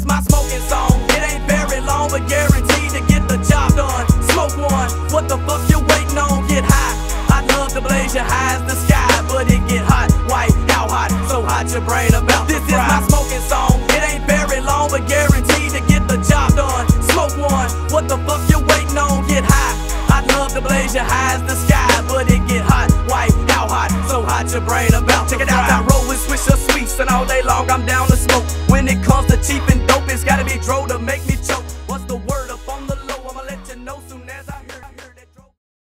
is my smoking song. It ain't very long, but guaranteed to get the job done. Smoke one, what the fuck you waiting on? Get high. I'd love to blaze your high as the sky, but it get hot, white, how hot, so hot your brain about This is my smoking song. It ain't very long, but guaranteed to get the job done. Smoke one, what the fuck you waiting on? Get high. I'd love to blaze your high as the sky, but it get hot, white, how hot, so hot your brain about Check it out, I roll with of Sweets, and all day long I'm down to smoke make me choke.